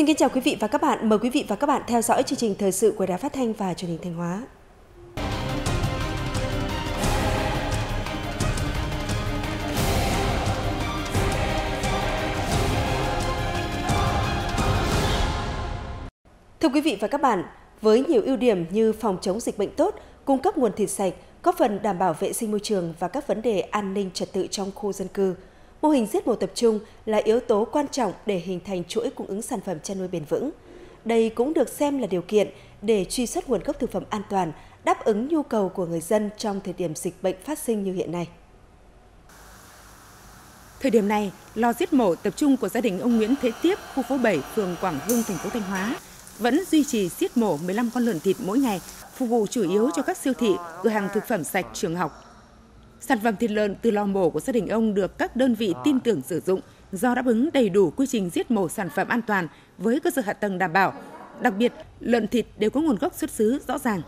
Xin kính chào quý vị và các bạn. Mời quý vị và các bạn theo dõi chương trình thời sự của Đài Phát thanh và Truyền hình Thanh Hóa. Thưa quý vị và các bạn, với nhiều ưu điểm như phòng chống dịch bệnh tốt, cung cấp nguồn thịt sạch, góp phần đảm bảo vệ sinh môi trường và các vấn đề an ninh trật tự trong khu dân cư, mô hình giết mổ tập trung là yếu tố quan trọng để hình thành chuỗi cung ứng sản phẩm chăn nuôi bền vững. Đây cũng được xem là điều kiện để truy xuất nguồn gốc thực phẩm an toàn, đáp ứng nhu cầu của người dân trong thời điểm dịch bệnh phát sinh như hiện nay. Thời điểm này, lò giết mổ tập trung của gia đình ông Nguyễn Thế Tiếp, khu phố 7, phường Quảng Hưng, thành phố Thanh Hóa, vẫn duy trì giết mổ 15 con lợn thịt mỗi ngày, phục vụ chủ yếu cho các siêu thị, cửa hàng thực phẩm sạch, trường học. Sản phẩm thịt lợn từ lò mổ của gia đình ông được các đơn vị tin tưởng sử dụng do đáp ứng đầy đủ quy trình giết mổ sản phẩm an toàn với cơ sở hạ tầng đảm bảo. Đặc biệt, lợn thịt đều có nguồn gốc xuất xứ rõ ràng.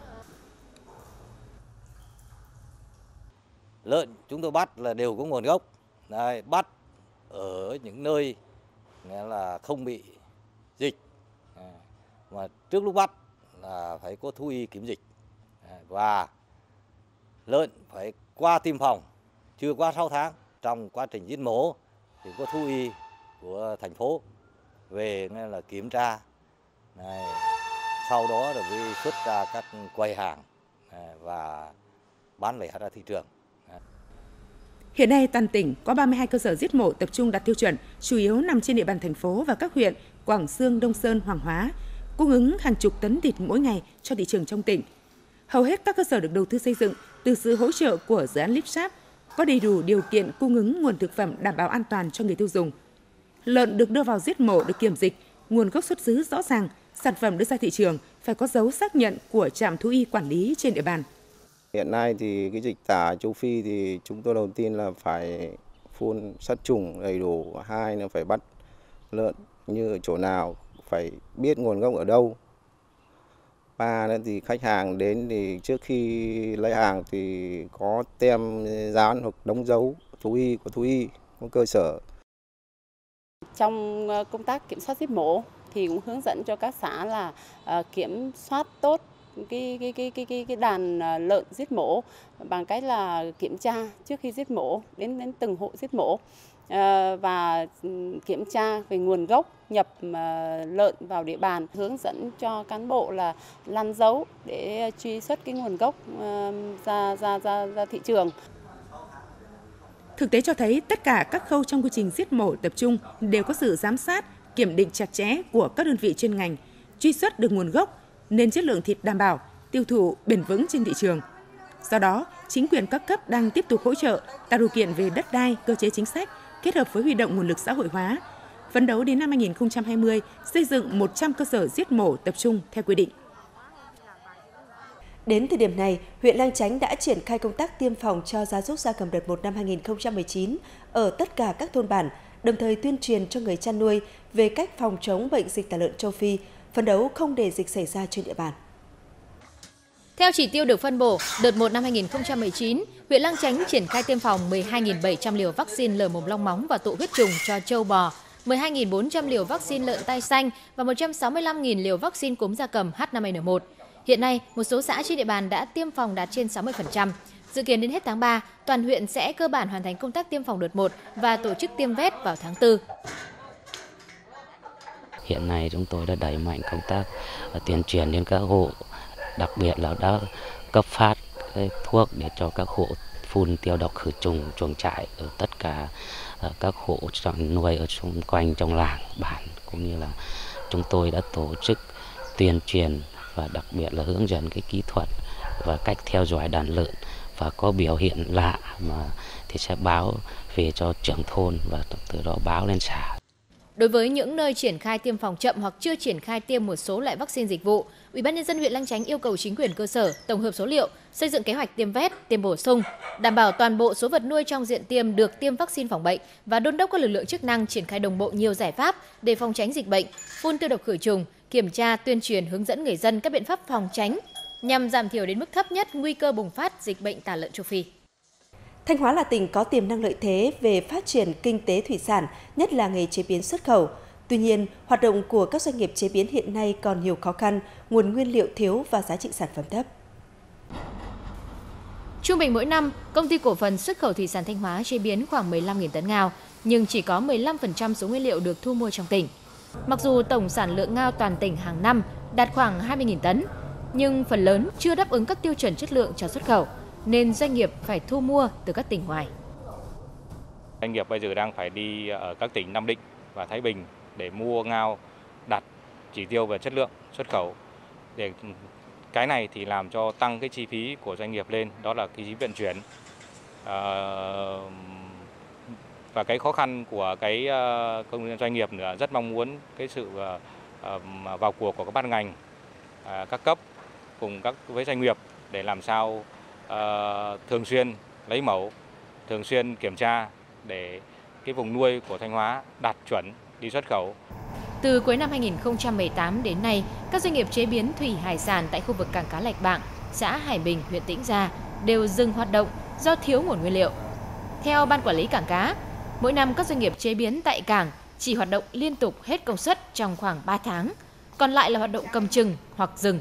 Lợn chúng tôi bắt là đều có nguồn gốc. Đây, bắt ở những nơi nghĩa là không bị dịch. Mà trước lúc bắt là phải có thú y kiểm dịch. Và lợn phải qua tiêm phòng chưa qua 6 tháng trong quá trình giết mổ thì có thú y của thành phố về nên là kiểm tra này, sau đó là mới xuất ra các quầy hàng à, và bán lẻ ra thị trường. À. Hiện nay toàn tỉnh có 32 cơ sở giết mổ tập trung đạt tiêu chuẩn, chủ yếu nằm trên địa bàn thành phố và các huyện Quảng Sương, Đông Sơn, Hoàng Hóa, cung ứng hàng chục tấn thịt mỗi ngày cho thị trường trong tỉnh. Hầu hết các cơ sở được đầu tư xây dựng từ sự hỗ trợ của dự án Lipsap có đầy đủ điều kiện cung ứng nguồn thực phẩm đảm bảo an toàn cho người tiêu dùng. Lợn được đưa vào giết mổ được kiểm dịch, nguồn gốc xuất xứ rõ ràng, sản phẩm đưa ra thị trường phải có dấu xác nhận của trạm thú y quản lý trên địa bàn. Hiện nay thì cái dịch tả châu Phi thì chúng tôi đầu tiên là phải phun sát trùng đầy đủ, hai là phải bắt lợn như ở chỗ nào, phải biết nguồn gốc ở đâu, ba đấy thì khách hàng đến thì trước khi lấy hàng thì có tem dán hoặc đóng dấu thú y của thú y của cơ sở. Trong ờ, công tác kiểm soát giết mổ thì cũng hướng dẫn cho các xã là ờ, kiểm soát tốt cái cái cái cái cái, cái đàn ờ, lợn giết mổ bằng cách là kiểm tra trước khi giết mổ đến đến từng hộ giết mổ Ờ, và ừ, kiểm tra về nguồn gốc nhập ờ, lợn vào địa bàn hướng dẫn cho cán bộ là lăn dấu để truy xuất cái nguồn gốc ờ, ra ra ra ra thị trường. Thực tế cho thấy tất cả các khâu trong quy trình giết mổ tập trung đều có sự giám sát, kiểm định chặt chẽ của các đơn vị chuyên ngành, truy xuất được nguồn gốc nên chất lượng thịt đảm bảo, tiêu thụ bền vững trên thị trường. Do đó, chính quyền các cấp đang tiếp tục hỗ trợ, tạo điều kiện về đất đai, cơ chế chính sách, kết hợp với huy động nguồn lực xã hội hóa, phấn đấu đến năm 2020 xây dựng 100 cơ sở giết mổ tập trung theo quy định. Đến thời điểm này, huyện Lang Chánh đã triển khai công tác tiêm phòng cho gia súc gia cầm đợt 1 năm 2019 ở tất cả các thôn bản, đồng thời tuyên truyền cho người chăn nuôi về cách phòng chống bệnh dịch tả lợn châu Phi, phấn đấu không để dịch xảy ra trên địa bàn. Theo chỉ tiêu được phân bổ, đợt 1 năm 2019, huyện Lang Chánh triển khai tiêm phòng 12.700 liều vaccine lở mồm long móng và tụ huyết trùng cho châu bò, 12.400 liều vaccine lợn tai xanh và 165.000 liều vaccine cúm gia cầm H5N1. Hiện nay, một số xã trên địa bàn đã tiêm phòng đạt trên 60%. Dự kiến đến hết tháng 3, toàn huyện sẽ cơ bản hoàn thành công tác tiêm phòng đợt 1 và tổ chức tiêm vét vào tháng 4. Hiện nay chúng tôi đã đẩy mạnh công tác ờ, tuyên truyền đến các hộ, đặc biệt là đã cấp phát cái thuốc để cho các hộ phun tiêu độc khử trùng, chuồng trại ở tất cả ờ, các hộ chọn nuôi ở xung quanh trong làng bản, cũng như là chúng tôi đã tổ chức tuyên truyền và đặc biệt là hướng dẫn cái kỹ thuật và cách theo dõi đàn lợn và có biểu hiện lạ mà thì sẽ báo về cho trưởng thôn và từ đó báo lên xã. Đối với những nơi triển khai tiêm phòng chậm hoặc chưa triển khai tiêm một số loại vaccine dịch vụ, Ủy ban nhân dân huyện Lang Chánh yêu cầu chính quyền cơ sở tổng hợp số liệu, xây dựng kế hoạch tiêm vét, tiêm bổ sung, đảm bảo toàn bộ số vật nuôi trong diện tiêm được tiêm vaccine phòng bệnh và đôn đốc các lực lượng chức năng triển khai đồng bộ nhiều giải pháp để phòng tránh dịch bệnh, phun tiêu độc khử trùng, kiểm tra, tuyên truyền hướng dẫn người dân các biện pháp phòng tránh nhằm giảm thiểu đến mức thấp nhất nguy cơ bùng phát dịch bệnh tả lợn châu Phi. Thanh Hóa là tỉnh có tiềm năng lợi thế về phát triển kinh tế thủy sản, nhất là nghề chế biến xuất khẩu. Tuy nhiên, hoạt động của các doanh nghiệp chế biến hiện nay còn nhiều khó khăn, nguồn nguyên liệu thiếu và giá trị sản phẩm thấp. Trung bình mỗi năm, công ty cổ phần xuất khẩu thủy sản Thanh Hóa chế biến khoảng 15.000 tấn ngao, nhưng chỉ có 15% số nguyên liệu được thu mua trong tỉnh. Mặc dù tổng sản lượng ngao toàn tỉnh hàng năm đạt khoảng 20.000 tấn, nhưng phần lớn chưa đáp ứng các tiêu chuẩn chất lượng cho xuất khẩu, nên doanh nghiệp phải thu mua từ các tỉnh ngoài. Doanh nghiệp bây giờ đang phải đi ở các tỉnh Nam Định và Thái Bình để mua ngao đạt chỉ tiêu về chất lượng xuất khẩu. Để cái này thì làm cho tăng cái chi phí của doanh nghiệp lên, đó là cái chi vận chuyển. À, và cái khó khăn của cái công công doanh nghiệp nữa rất mong muốn cái sự ờ, vào cuộc của các ban ngành, à, các cấp cùng các với doanh nghiệp để làm sao Ờ, thường xuyên lấy mẫu, thường xuyên kiểm tra để cái vùng nuôi của Thanh Hóa đạt chuẩn đi xuất khẩu. Từ cuối năm 2018 đến nay, các doanh nghiệp chế biến thủy hải sản tại khu vực cảng cá Lạch Bạng, xã Hải Bình, huyện Tĩnh Gia đều dừng hoạt động do thiếu nguồn nguyên liệu. Theo ban quản lý cảng cá, mỗi năm các doanh nghiệp chế biến tại cảng chỉ hoạt động liên tục hết công suất trong khoảng 3 tháng, còn lại là hoạt động cầm chừng hoặc dừng.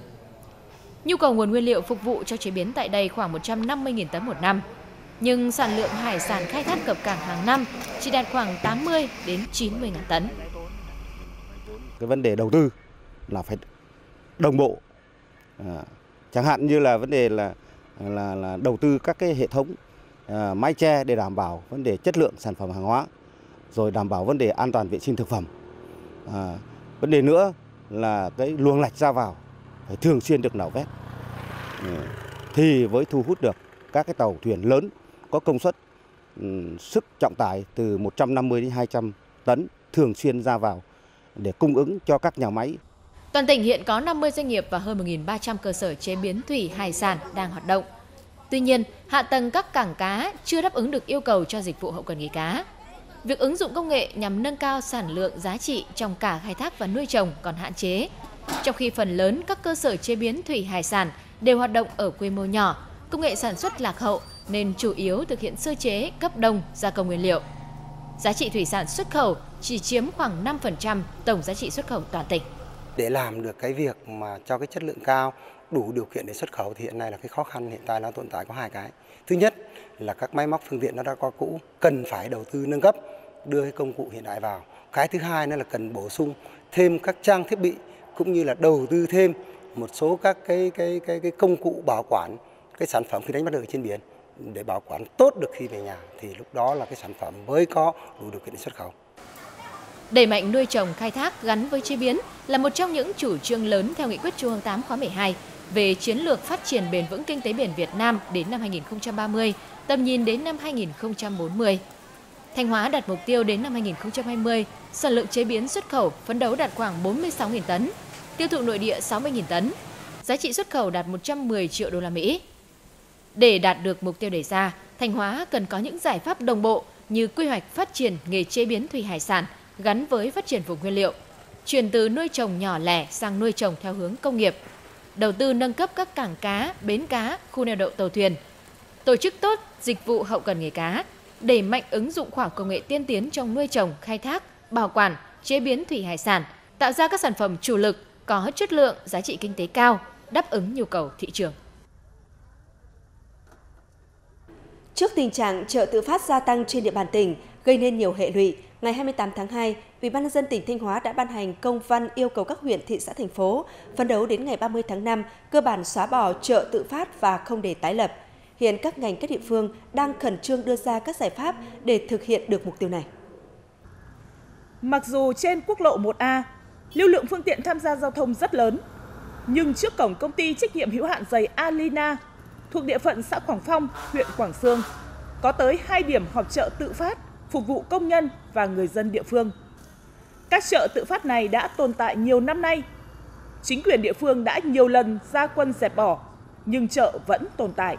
Nhu cầu nguồn nguyên liệu phục vụ cho chế biến tại đây khoảng 150.000 tấn một năm, nhưng sản lượng hải sản khai thác cập cảng hàng năm chỉ đạt khoảng 80 đến 90 ngàn tấn. Cái vấn đề đầu tư là phải đồng bộ. À, chẳng hạn như là vấn đề là là là đầu tư các cái hệ thống à, mái che để đảm bảo vấn đề chất lượng sản phẩm hàng hóa, rồi đảm bảo vấn đề an toàn vệ sinh thực phẩm. À, vấn đề nữa là cái luồng lạch ra vào thường xuyên được nạo vét. Ừ. Thì với thu hút được các cái tàu thuyền lớn có công suất ừ, sức trọng tải từ 150 đến 200 tấn thường xuyên ra vào để cung ứng cho các nhà máy. Toàn tỉnh hiện có 50 doanh nghiệp và hơn 1.300 cơ sở chế biến thủy hải sản đang hoạt động. Tuy nhiên, hạ tầng các cảng cá chưa đáp ứng được yêu cầu cho dịch vụ hậu cần nghề cá. Việc ứng dụng công nghệ nhằm nâng cao sản lượng giá trị trong cả khai thác và nuôi trồng còn hạn chế. Trong khi phần lớn các cơ sở chế biến thủy hải sản đều hoạt động ở quy mô nhỏ, công nghệ sản xuất lạc hậu nên chủ yếu thực hiện sơ chế, cấp đông, gia công nguyên liệu. Giá trị thủy sản xuất khẩu chỉ chiếm khoảng 5% tổng giá trị xuất khẩu toàn tỉnh. Để làm được cái việc mà cho cái chất lượng cao, đủ điều kiện để xuất khẩu thì hiện nay là cái khó khăn hiện tại nó tồn tại có hai cái. Thứ nhất là các máy móc phương tiện nó đã có cũ, cần phải đầu tư nâng cấp, đưa cái công cụ hiện đại vào. Cái thứ hai nữa là cần bổ sung thêm các trang thiết bị cũng như là đầu tư thêm một số các cái cái cái cái công cụ bảo quản cái sản phẩm khi đánh bắt được trên biển để bảo quản tốt được khi về nhà thì lúc đó là cái sản phẩm mới có đủ điều kiện để xuất khẩu. Đẩy mạnh nuôi trồng khai thác gắn với chế biến là một trong những chủ trương lớn theo nghị quyết Trung ương 8 khóa 12 về chiến lược phát triển bền vững kinh tế biển Việt Nam đến năm 2030, tầm nhìn đến năm 2040. Thanh Hóa đặt mục tiêu đến năm 2020, sản lượng chế biến xuất khẩu phấn đấu đạt khoảng 46.000 tấn, tiêu thụ nội địa 60.000 tấn, giá trị xuất khẩu đạt 110 triệu đô la Mỹ. Để đạt được mục tiêu đề ra, Thanh Hóa cần có những giải pháp đồng bộ như quy hoạch phát triển nghề chế biến thủy hải sản gắn với phát triển vùng nguyên liệu, chuyển từ nuôi trồng nhỏ lẻ sang nuôi trồng theo hướng công nghiệp, đầu tư nâng cấp các cảng cá, bến cá, khu neo đậu tàu thuyền, tổ chức tốt dịch vụ hậu cần nghề cá, đẩy mạnh ứng dụng khoa học công nghệ tiên tiến trong nuôi trồng, khai thác, bảo quản, chế biến thủy hải sản, tạo ra các sản phẩm chủ lực có chất lượng, giá trị kinh tế cao, đáp ứng nhu cầu thị trường. Trước tình trạng chợ tự phát gia tăng trên địa bàn tỉnh gây nên nhiều hệ lụy, ngày 28 tháng 2, Ủy ban nhân dân tỉnh Thanh Hóa đã ban hành công văn yêu cầu các huyện, thị xã, thành phố phấn đấu đến ngày 30 tháng 5 cơ bản xóa bỏ chợ tự phát và không để tái lập. Hiện các ngành các địa phương đang khẩn trương đưa ra các giải pháp để thực hiện được mục tiêu này. Mặc dù trên quốc lộ 1A, lưu lượng phương tiện tham gia giao thông rất lớn, nhưng trước cổng công ty trách nhiệm hữu hạn giày Alina thuộc địa phận xã Quảng Phong, huyện Quảng Sương, có tới 2 điểm họp chợ tự phát phục vụ công nhân và người dân địa phương. Các chợ tự phát này đã tồn tại nhiều năm nay. Chính quyền địa phương đã nhiều lần ra quân dẹp bỏ, nhưng chợ vẫn tồn tại.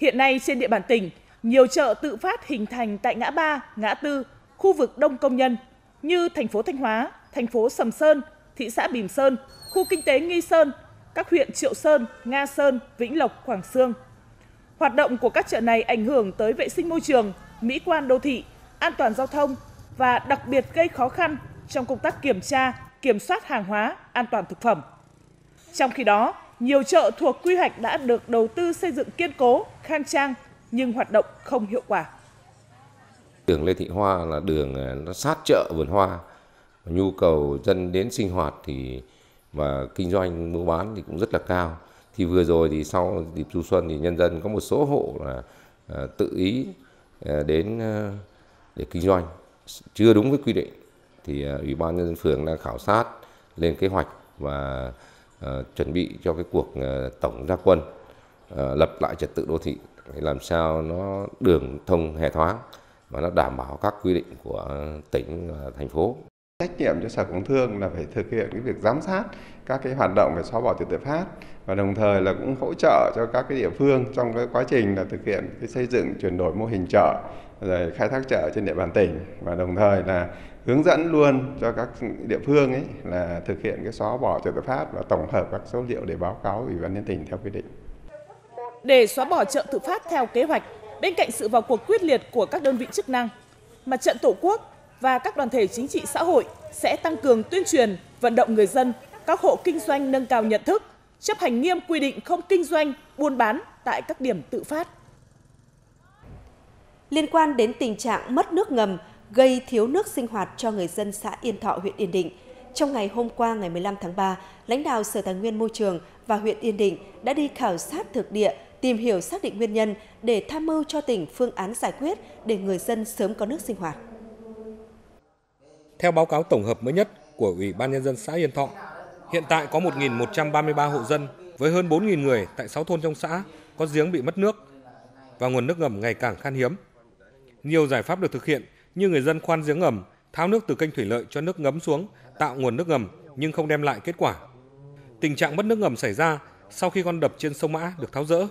Hiện nay trên địa bàn tỉnh, nhiều chợ tự phát hình thành tại ngã ba, ngã tư, khu vực đông công nhân như thành phố Thanh Hóa, thành phố Sầm Sơn, thị xã Bỉm Sơn, khu kinh tế Nghi Sơn, các huyện Triệu Sơn, Nga Sơn, Vĩnh Lộc, Quảng Sương. Hoạt động của các chợ này ảnh hưởng tới vệ sinh môi trường, mỹ quan đô thị, an toàn giao thông và đặc biệt gây khó khăn trong công tác kiểm tra, kiểm soát hàng hóa, an toàn thực phẩm. Trong khi đó, nhiều chợ thuộc quy hoạch đã được đầu tư xây dựng kiên cố, khang trang nhưng hoạt động không hiệu quả. Đường Lê Thị Hoa là đường à, nó sát chợ vườn hoa. Nhu cầu dân đến sinh hoạt thì và kinh doanh mua bán thì cũng rất là cao. Thì vừa rồi thì sau dịp du xuân thì nhân dân có một số hộ là à, tự ý à, đến để kinh doanh chưa đúng với quy định thì ủy ban nhân dân phường đang khảo sát lên kế hoạch và uh, Ờ, chuẩn bị cho cái cuộc ờ, tổng gia quân ờ, lập lại trật tự đô thị để làm sao nó đường thông hề thoáng và nó đảm bảo các quy định của tỉnh và thành phố. Trách nhiệm cho Sở Công Thương là phải thực hiện cái việc giám sát các cái hoạt động về xóa bỏ tiền tự phát và đồng thời là cũng hỗ trợ cho các cái địa phương trong cái quá trình là thực hiện cái xây dựng, chuyển đổi mô hình chợ rồi khai thác chợ trên địa bàn tỉnh và đồng thời là hướng dẫn luôn cho các địa phương ấy là thực hiện cái xóa bỏ chợ tự phát và tổng hợp các số liệu để báo cáo ủy ban nhân tỉnh theo quy định. Để xóa bỏ chợ tự phát theo kế hoạch, bên cạnh sự vào cuộc quyết liệt của các đơn vị chức năng, Mặt trận Tổ quốc và các đoàn thể chính trị xã hội sẽ tăng cường tuyên truyền, vận động người dân, các hộ kinh doanh nâng cao nhận thức, chấp hành nghiêm quy định không kinh doanh, buôn bán tại các điểm tự phát. Liên quan đến tình trạng mất nước ngầm gây thiếu nước sinh hoạt cho người dân xã Yên Thọ, huyện Yên Định, trong ngày hôm qua ngày 15 tháng 3, lãnh đạo Sở Tài nguyên Môi trường và huyện Yên Định đã đi khảo sát thực địa, tìm hiểu xác định nguyên nhân để tham mưu cho tỉnh phương án giải quyết để người dân sớm có nước sinh hoạt. Theo báo cáo tổng hợp mới nhất của Ủy ban Nhân dân xã Yên Thọ, hiện tại có 1.133 hộ dân với hơn 4.000 người tại 6 thôn trong xã có giếng bị mất nước và nguồn nước ngầm ngày càng khan hiếm. Nhiều giải pháp được thực hiện như người dân khoan giếng ngầm, tháo nước từ kênh thủy lợi cho nước ngấm xuống, tạo nguồn nước ngầm nhưng không đem lại kết quả. Tình trạng mất nước ngầm xảy ra sau khi con đập trên sông Mã được tháo rỡ.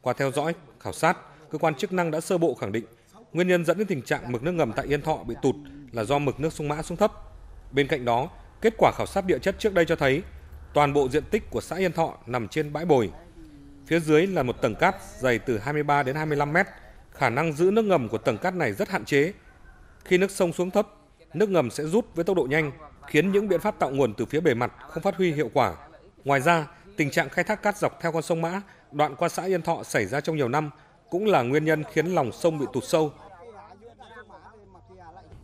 Qua theo dõi, khảo sát, cơ quan chức năng đã sơ bộ khẳng định nguyên nhân dẫn đến tình trạng mực nước ngầm tại Yên Thọ bị tụt là do mực nước sông Mã xuống thấp. Bên cạnh đó, kết quả khảo sát địa chất trước đây cho thấy toàn bộ diện tích của xã Yên Thọ nằm trên bãi bồi. Phía dưới là một tầng cát dày từ 23 đến 25 mét. Khả năng giữ nước ngầm của tầng cát này rất hạn chế. Khi nước sông xuống thấp, nước ngầm sẽ rút với tốc độ nhanh, khiến những biện pháp tạo nguồn từ phía bề mặt không phát huy hiệu quả. Ngoài ra, tình trạng khai thác cát dọc theo con sông Mã, đoạn qua xã Yên Thọ xảy ra trong nhiều năm cũng là nguyên nhân khiến lòng sông bị tụt sâu.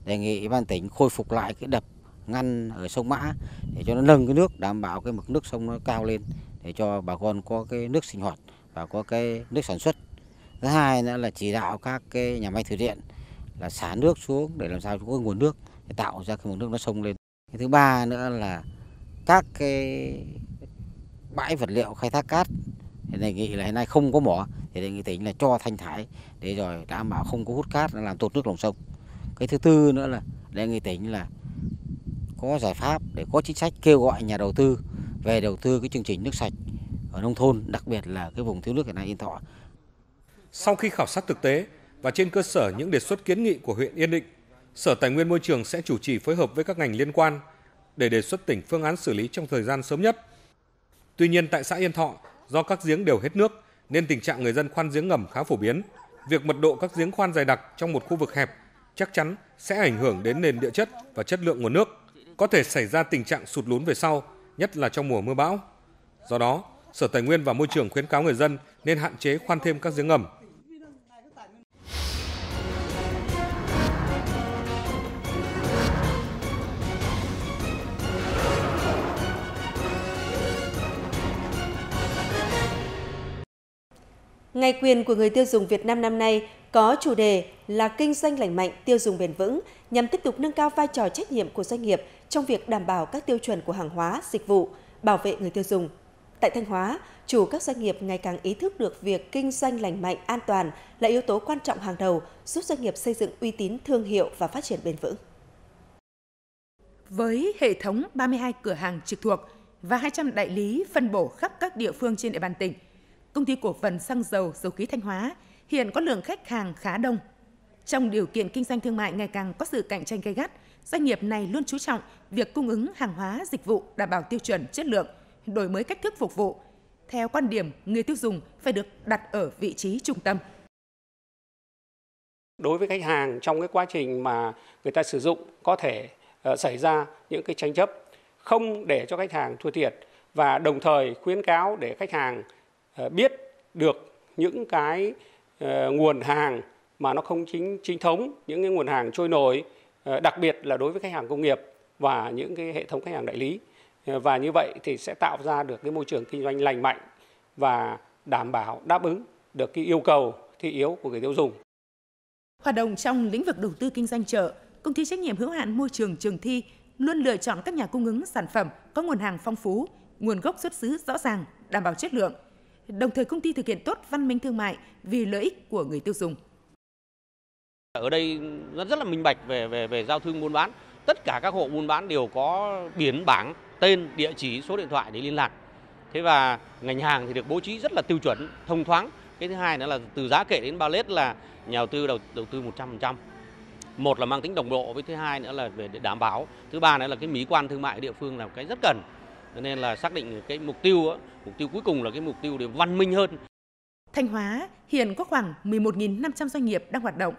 Đề nghị ban tỉnh khôi phục lại cái đập ngăn ở sông Mã để cho nó nâng cái nước đảm bảo cái mực nước sông nó cao lên để cho bà con có cái nước sinh hoạt và có cái nước sản xuất. Thứ hai nữa là chỉ đạo các cái nhà máy thủy điện là xả nước xuống để làm sao có nguồn nước để tạo ra cái nguồn nước nó sông lên. Cái thứ ba nữa là các cái bãi vật liệu khai thác cát thì đề nghị là hiện nay không có mỏ thì đề nghị tỉnh là cho thanh thải để rồi đảm bảo không có hút cát làm tụt nước lòng sông. Cái thứ tư nữa là đề nghị tỉnh là có giải pháp để có chính sách kêu gọi nhà đầu tư về đầu tư cái chương trình nước sạch ở nông thôn, đặc biệt là cái vùng thiếu nước hiện nay Yên Thọ. Sau khi khảo sát thực tế và trên cơ sở những đề xuất kiến nghị của huyện Yên Định, Sở Tài nguyên Môi trường sẽ chủ trì phối hợp với các ngành liên quan để đề xuất tỉnh phương án xử lý trong thời gian sớm nhất. Tuy nhiên tại xã Yên Thọ, do các giếng đều hết nước nên tình trạng người dân khoan giếng ngầm khá phổ biến. Việc mật độ các giếng khoan dày đặc trong một khu vực hẹp chắc chắn sẽ ảnh hưởng đến nền địa chất và chất lượng nguồn nước có thể xảy ra tình trạng sụt lún về sau, nhất là trong mùa mưa bão. Do đó, Sở Tài nguyên và Môi trường khuyến cáo người dân nên hạn chế khoan thêm các giếng ngầm. Ngày quyền của người tiêu dùng Việt Nam năm nay có chủ đề là kinh doanh lành mạnh, tiêu dùng bền vững nhằm tiếp tục nâng cao vai trò trách nhiệm của doanh nghiệp trong việc đảm bảo các tiêu chuẩn của hàng hóa, dịch vụ, bảo vệ người tiêu dùng. Tại Thanh Hóa, chủ các doanh nghiệp ngày càng ý thức được việc kinh doanh lành mạnh, an toàn là yếu tố quan trọng hàng đầu giúp doanh nghiệp xây dựng uy tín thương hiệu và phát triển bền vững. Với hệ thống 32 cửa hàng trực thuộc và 200 đại lý phân bổ khắp các địa phương trên địa bàn tỉnh, công ty cổ phần xăng dầu dầu khí Thanh Hóa hiện có lượng khách hàng khá đông. Trong điều kiện kinh doanh thương mại ngày càng có sự cạnh tranh gay gắt, doanh nghiệp này luôn chú trọng việc cung ứng hàng hóa, dịch vụ đảm bảo tiêu chuẩn chất lượng, đổi mới cách thức phục vụ. Theo quan điểm, người tiêu dùng phải được đặt ở vị trí trung tâm. Đối với khách hàng trong cái quá trình mà người ta sử dụng có thể ờ, xảy ra những cái tranh chấp, không để cho khách hàng thua thiệt và đồng thời khuyến cáo để khách hàng Ờ, biết được những cái ờ, nguồn hàng mà nó không chính chính thống, những cái nguồn hàng trôi nổi, ờ, đặc biệt là đối với khách hàng công nghiệp và những cái hệ thống khách hàng đại lý. Và như vậy thì sẽ tạo ra được cái môi trường kinh doanh lành mạnh và đảm bảo đáp ứng được cái yêu cầu thị yếu của người tiêu dùng. Hoạt động trong lĩnh vực đầu tư kinh doanh chợ, công ty trách nhiệm hữu hạn môi trường Trường Thi luôn lựa chọn các nhà cung ứng sản phẩm có nguồn hàng phong phú, nguồn gốc xuất xứ rõ ràng, đảm bảo chất lượng. Đồng thời công ty thực hiện tốt văn minh thương mại vì lợi ích của người tiêu dùng. Ở đây rất rất là minh bạch về về về giao thương buôn bán. Tất cả các hộ buôn bán đều có biển bảng, tên, địa chỉ, số điện thoại để liên lạc. Thế và ngành hàng thì được bố trí rất là tiêu chuẩn, thông thoáng. Cái thứ hai nữa là từ giá kệ đến ballet lết là nhà đầu tư đầu đầu tư 100%. Một là mang tính đồng bộ với thứ hai nữa là về để đảm bảo. Thứ ba nữa là cái mỹ quan thương mại địa phương là cái rất cần. Cho nên là xác định cái mục tiêu mục tiêu cuối cùng là cái mục tiêu để văn minh hơn. Thanh Hóa hiện có khoảng 11.500 doanh nghiệp đang hoạt động.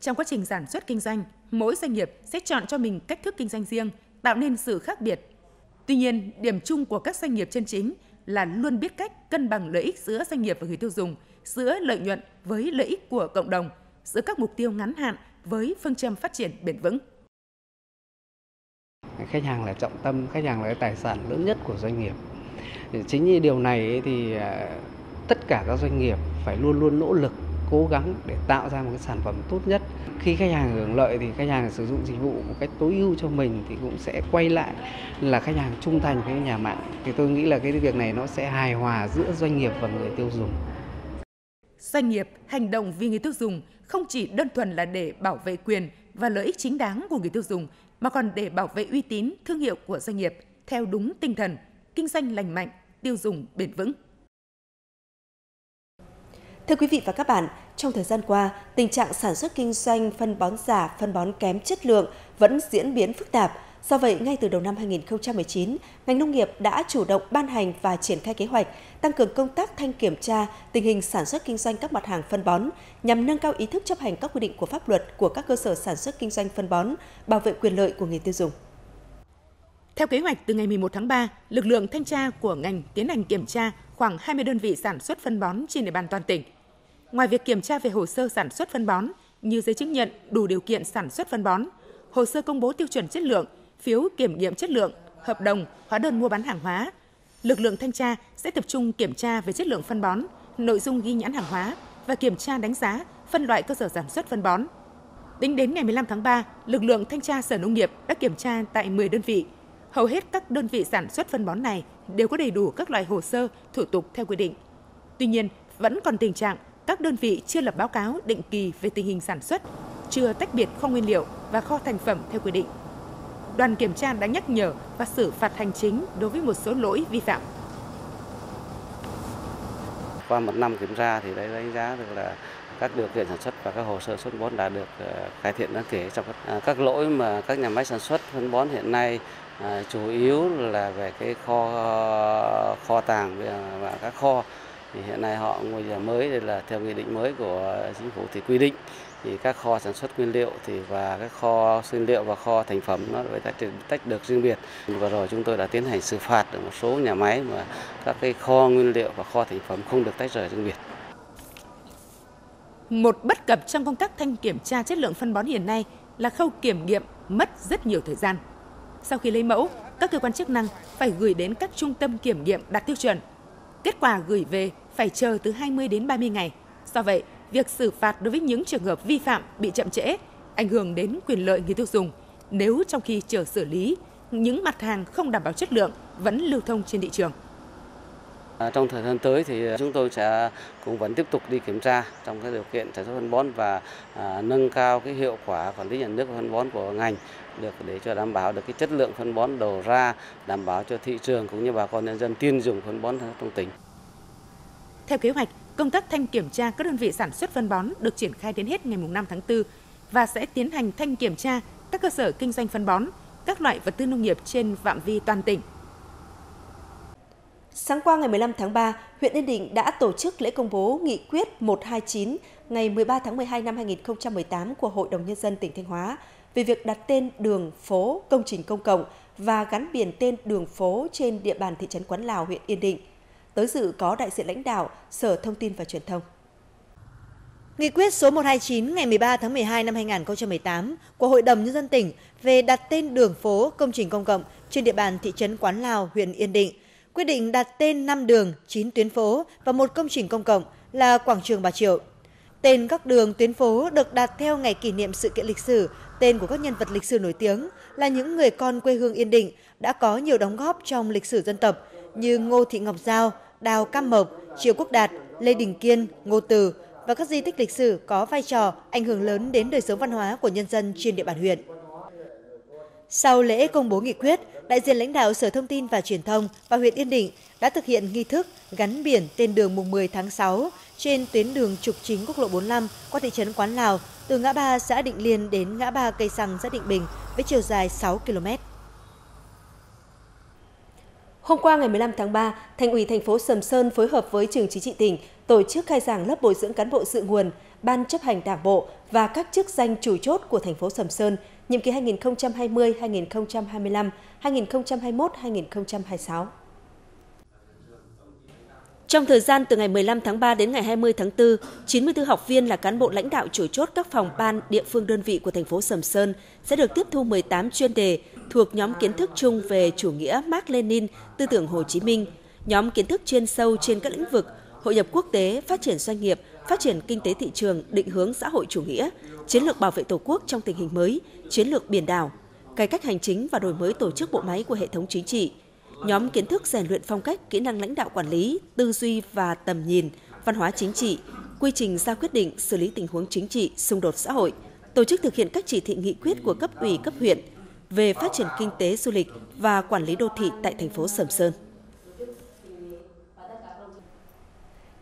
Trong quá trình sản xuất kinh doanh, mỗi doanh nghiệp sẽ chọn cho mình cách thức kinh doanh riêng, tạo nên sự khác biệt. Tuy nhiên, điểm chung của các doanh nghiệp chân chính là luôn biết cách cân bằng lợi ích giữa doanh nghiệp và người tiêu dùng, giữa lợi nhuận với lợi ích của cộng đồng, giữa các mục tiêu ngắn hạn với phương châm phát triển bền vững. Khách hàng là trọng tâm, khách hàng là cái tài sản lớn nhất của doanh nghiệp. Chính vì điều này thì à, tất cả các doanh nghiệp phải luôn luôn nỗ lực cố gắng để tạo ra một cái sản phẩm tốt nhất. Khi khách hàng hưởng lợi thì khách hàng sử dụng dịch vụ một cách tối ưu cho mình thì cũng sẽ quay lại là khách hàng trung thành với nhà mạng. Thì tôi nghĩ là cái việc này nó sẽ hài hòa giữa doanh nghiệp và người tiêu dùng. Doanh nghiệp hành động vì người tiêu dùng không chỉ đơn thuần là để bảo vệ quyền và lợi ích chính đáng của người tiêu dùng mà còn để bảo vệ uy tín thương hiệu của doanh nghiệp theo đúng tinh thần kinh doanh lành mạnh, tiêu dùng bền vững. Thưa quý vị và các bạn, trong thời gian qua, tình trạng sản xuất kinh doanh phân bón giả, phân bón kém chất lượng vẫn diễn biến phức tạp. Do vậy, ngay từ đầu năm 2019, ngành nông nghiệp đã chủ động ban hành và triển khai kế hoạch tăng cường công tác thanh kiểm tra tình hình sản xuất kinh doanh các mặt hàng phân bón nhằm nâng cao ý thức chấp hành các quy định của pháp luật của các cơ sở sản xuất kinh doanh phân bón, bảo vệ quyền lợi của người tiêu dùng. Theo kế hoạch, từ ngày 11 tháng 3, lực lượng thanh tra của ngành tiến hành kiểm tra khoảng 20 đơn vị sản xuất phân bón trên địa bàn toàn tỉnh. Ngoài việc kiểm tra về hồ sơ sản xuất phân bón như giấy chứng nhận đủ điều kiện sản xuất phân bón, hồ sơ công bố tiêu chuẩn chất lượng, phiếu kiểm nghiệm chất lượng, hợp đồng, hóa đơn mua bán hàng hóa, lực lượng thanh tra sẽ tập trung kiểm tra về chất lượng phân bón, nội dung ghi nhãn hàng hóa và kiểm tra đánh giá, phân loại cơ sở sản xuất phân bón. Tính đến ngày 15 tháng 3, lực lượng thanh tra Sở Nông nghiệp đã kiểm tra tại 10 đơn vị. Hầu hết các đơn vị sản xuất phân bón này đều có đầy đủ các loại hồ sơ, thủ tục theo quy định. Tuy nhiên, vẫn còn tình trạng các đơn vị chưa lập báo cáo định kỳ về tình hình sản xuất, chưa tách biệt kho nguyên liệu và kho thành phẩm theo quy định. Đoàn kiểm tra đã nhắc nhở và xử phạt hành chính đối với một số lỗi vi phạm. Qua một năm kiểm tra thì đấy đánh giá được là các điều kiện sản xuất và các hồ sơ xuất bón đã được ờ, cải thiện đáng kể trong các, à, các lỗi mà các nhà máy sản xuất phân bón hiện nay à, chủ yếu là về cái kho kho tàng và các kho thì hiện nay họ ngôi giờ mới đây là theo nghị định mới của chính phủ thì quy định thì các kho sản xuất nguyên liệu thì và các kho nguyên liệu và kho thành phẩm nó phải tách, tách được riêng biệt. Vừa rồi chúng tôi đã tiến hành xử phạt ở một số nhà máy mà các cái kho nguyên liệu và kho thành phẩm không được tách rời riêng biệt. Một bất cập trong công tác thanh kiểm tra chất lượng phân bón hiện nay là khâu kiểm nghiệm mất rất nhiều thời gian. Sau khi lấy mẫu, các cơ quan chức năng phải gửi đến các trung tâm kiểm nghiệm đạt tiêu chuẩn. Kết quả gửi về phải chờ từ 20 đến 30 ngày. Do vậy, việc xử phạt đối với những trường hợp vi phạm bị chậm trễ ảnh hưởng đến quyền lợi người tiêu dùng nếu trong khi chờ xử lý, những mặt hàng không đảm bảo chất lượng vẫn lưu thông trên thị trường. À, trong thời gian tới thì chúng tôi sẽ cũng vẫn tiếp tục đi kiểm tra trong cái điều kiện sản xuất phân bón và à, nâng cao cái hiệu quả quản lý nhà nước phân bón của ngành được để cho đảm bảo được cái chất lượng phân bón đầu ra, đảm bảo cho thị trường cũng như bà con nhân dân tin dùng phân bón trong tỉnh. Theo kế hoạch, công tác thanh kiểm tra các đơn vị sản xuất phân bón được triển khai đến hết ngày 5 tháng 4 và sẽ tiến hành thanh kiểm tra các cơ sở kinh doanh phân bón, các loại vật tư nông nghiệp trên phạm vi toàn tỉnh. Sáng qua ngày 15 tháng 3, huyện Yên Định đã tổ chức lễ công bố nghị quyết 129 ngày 13 tháng 12 năm 2018 của Hội đồng Nhân dân tỉnh Thanh Hóa về việc đặt tên đường, phố, công trình công cộng và gắn biển tên đường phố trên địa bàn thị trấn Quán Lào, huyện Yên Định. Tới dự có đại diện lãnh đạo Sở Thông tin và Truyền thông. Nghị quyết số 129 ngày 13 tháng 12 năm 2018 của Hội đồng Nhân dân tỉnh về đặt tên đường phố công trình công cộng trên địa bàn thị trấn Quán Lào, huyện Yên Định, quyết định đặt tên 5 đường, 9 tuyến phố và một công trình công cộng là Quảng trường Bà Triệu. Tên các đường, tuyến phố được đặt theo ngày kỷ niệm sự kiện lịch sử, tên của các nhân vật lịch sử nổi tiếng là những người con quê hương Yên Định đã có nhiều đóng góp trong lịch sử dân tộc như Ngô Thị Ngọc Giao, Đào Cam Mộc, Triệu Quốc Đạt, Lê Đình Kiên, Ngô Từ và các di tích lịch sử có vai trò ảnh hưởng lớn đến đời sống văn hóa của nhân dân trên địa bàn huyện. Sau lễ công bố nghị quyết, đại diện lãnh đạo Sở Thông tin và Truyền thông và huyện Yên Định đã thực hiện nghi thức gắn biển tên đường mùng 10 tháng 6 trên tuyến đường trục chính quốc lộ 45 qua thị trấn Quán Lào từ ngã ba xã Định Liên đến ngã ba cây xăng xã Định Bình với chiều dài 6 km. Hôm qua ngày 15 tháng 3, Thành ủy thành phố Sầm Sơn phối hợp với trường chính trị tỉnh tổ chức khai giảng lớp bồi dưỡng cán bộ dự nguồn, ban chấp hành Đảng bộ và các chức danh chủ chốt của thành phố Sầm Sơn nhiệm kỳ 2020-2025, 2021-2026. Trong thời gian từ ngày 15 tháng 3 đến ngày 20 tháng 4, 94 học viên là cán bộ lãnh đạo chủ chốt các phòng ban địa phương đơn vị của thành phố Sầm Sơn sẽ được tiếp thu 18 chuyên đề thuộc nhóm kiến thức chung về chủ nghĩa Mark Lenin, tư tưởng Hồ Chí Minh, nhóm kiến thức chuyên sâu trên các lĩnh vực hội nhập quốc tế, phát triển doanh nghiệp, phát triển kinh tế thị trường, định hướng xã hội chủ nghĩa, chiến lược bảo vệ Tổ quốc trong tình hình mới, chiến lược biển đảo, cải cách hành chính và đổi mới tổ chức bộ máy của hệ thống chính trị. Nhóm kiến thức rèn luyện phong cách, kỹ năng lãnh đạo quản lý, tư duy và tầm nhìn, văn hóa chính trị, quy trình ra quyết định, xử lý tình huống chính trị, xung đột xã hội, tổ chức thực hiện các chỉ thị nghị quyết của cấp ủy cấp huyện về phát triển kinh tế du lịch và quản lý đô thị tại thành phố Sầm Sơn.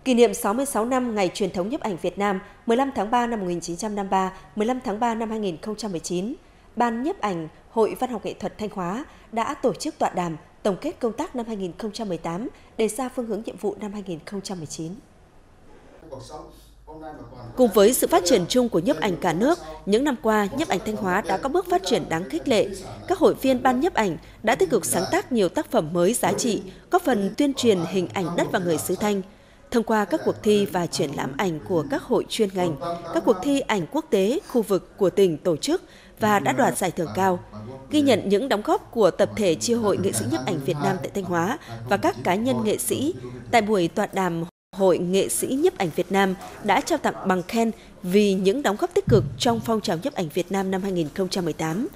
Kỷ niệm 66 năm ngày truyền thống nhiếp ảnh Việt Nam 15 tháng 3 năm 1953, 15 tháng 3 năm 2019, Ban nhiếp ảnh Hội Văn học nghệ thuật Thanh Hóa đã tổ chức tọa đàm tổng kết công tác năm 2018, đề ra phương hướng nhiệm vụ năm 2019. Cùng với sự phát triển chung của nhiếp ảnh cả nước, những năm qua, nhiếp ảnh Thanh Hóa đã có bước phát triển đáng khích lệ. Các hội viên ban nhiếp ảnh đã tích cực sáng tác nhiều tác phẩm mới giá trị, góp phần tuyên truyền hình ảnh đất và người xứ Thanh. Thông qua các cuộc thi và triển lãm ảnh của các hội chuyên ngành, các cuộc thi ảnh quốc tế, khu vực của tỉnh tổ chức và đã đoạt giải thưởng cao. Ghi nhận những đóng góp của tập thể chi hội nghệ sĩ nhiếp ảnh Việt Nam tại Thanh Hóa và các cá nhân nghệ sĩ tại buổi tọa đàm Hội Nghệ sĩ nhấp ảnh Việt Nam đã trao tặng bằng khen vì những đóng góp tích cực trong phong trào nhấp ảnh Việt Nam năm 2018.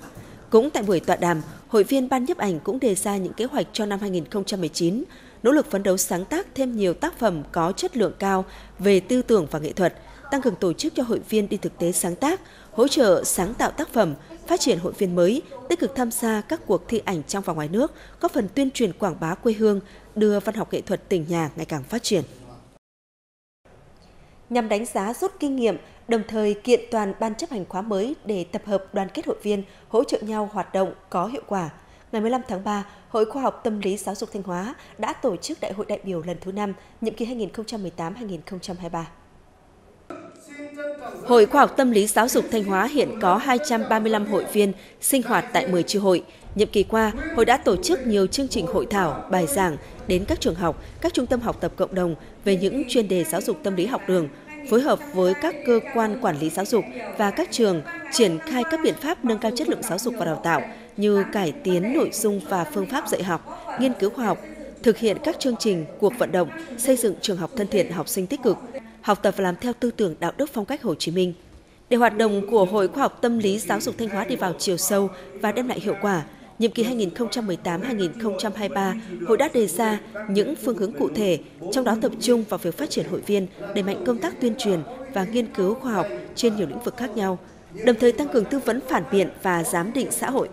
Cũng tại buổi tọa đàm, hội viên ban nhấp ảnh cũng đề ra những kế hoạch cho năm 2019, nỗ lực phấn đấu sáng tác thêm nhiều tác phẩm có chất lượng cao về tư tưởng và nghệ thuật, tăng cường tổ chức cho hội viên đi thực tế sáng tác, hỗ trợ sáng tạo tác phẩm, phát triển hội viên mới, tích cực tham gia các cuộc thi ảnh trong và ngoài nước, góp phần tuyên truyền quảng bá quê hương, đưa văn học nghệ thuật tỉnh nhà ngày càng phát triển. Nhằm đánh giá rút kinh nghiệm, đồng thời kiện toàn ban chấp hành khóa mới để tập hợp đoàn kết hội viên, hỗ trợ nhau hoạt động có hiệu quả. Ngày 15 tháng 3, Hội Khoa học Tâm lý Giáo dục Thanh Hóa đã tổ chức Đại hội đại biểu lần thứ 5, nhiệm kỳ 2018-2023. Hội Khoa học Tâm lý Giáo dục Thanh Hóa hiện có 235 hội viên sinh hoạt tại 10 chi hội. Nhiệm kỳ qua, hội đã tổ chức nhiều chương trình hội thảo, bài giảng đến các trường học, các trung tâm học tập cộng đồng về những chuyên đề giáo dục tâm lý học đường, phối hợp với các cơ quan quản lý giáo dục và các trường triển khai các biện pháp nâng cao chất lượng giáo dục và đào tạo như cải tiến nội dung và phương pháp dạy học, nghiên cứu khoa học, thực hiện các chương trình, cuộc vận động, xây dựng trường học thân thiện học sinh tích cực, học tập và làm theo tư tưởng đạo đức phong cách Hồ Chí Minh. Để hoạt động của Hội Khoa học Tâm lý Giáo dục Thanh Hóa đi vào chiều sâu và đem lại hiệu quả, nhiệm kỳ 2018-2023, hội đã đề ra những phương hướng cụ thể, trong đó tập trung vào việc phát triển hội viên, đẩy mạnh công tác tuyên truyền và nghiên cứu khoa học trên nhiều lĩnh vực khác nhau, đồng thời tăng cường tư vấn phản biện và giám định xã hội.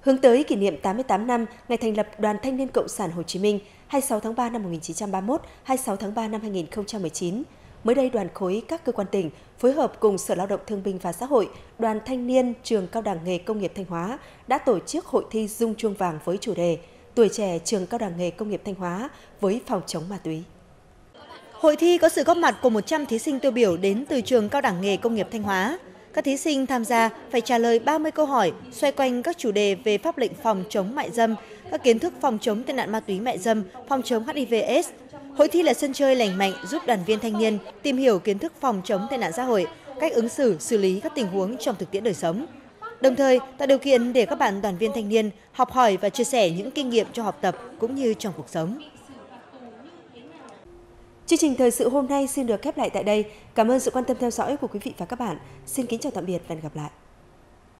Hướng tới kỷ niệm 88 năm ngày thành lập Đoàn Thanh niên Cộng sản Hồ Chí Minh 26 tháng 3 năm 1931, 26 tháng 3 năm 2019, Mới đây, đoàn khối các cơ quan tỉnh phối hợp cùng Sở Lao động Thương binh và Xã hội, Đoàn Thanh niên Trường Cao đẳng nghề Công nghiệp Thanh Hóa đã tổ chức hội thi Dung Chuông Vàng với chủ đề Tuổi trẻ Trường Cao đẳng nghề Công nghiệp Thanh Hóa với phòng chống ma túy. Hội thi có sự góp mặt của 100 thí sinh tiêu biểu đến từ Trường Cao đẳng nghề Công nghiệp Thanh Hóa. Các thí sinh tham gia phải trả lời 30 câu hỏi xoay quanh các chủ đề về pháp lệnh phòng chống mại dâm, các kiến thức phòng chống tệ nạn ma túy mại dâm, phòng chống HIV/AIDS. Hội thi là sân chơi lành mạnh giúp đoàn viên thanh niên tìm hiểu kiến thức phòng chống tệ nạn xã hội, cách ứng xử, xử lý các tình huống trong thực tiễn đời sống. Đồng thời, tạo điều kiện để các bạn đoàn viên thanh niên học hỏi và chia sẻ những kinh nghiệm cho học tập cũng như trong cuộc sống. Chương trình thời sự hôm nay xin được khép lại tại đây. Cảm ơn sự quan tâm theo dõi của quý vị và các bạn. Xin kính chào tạm biệt và hẹn gặp lại.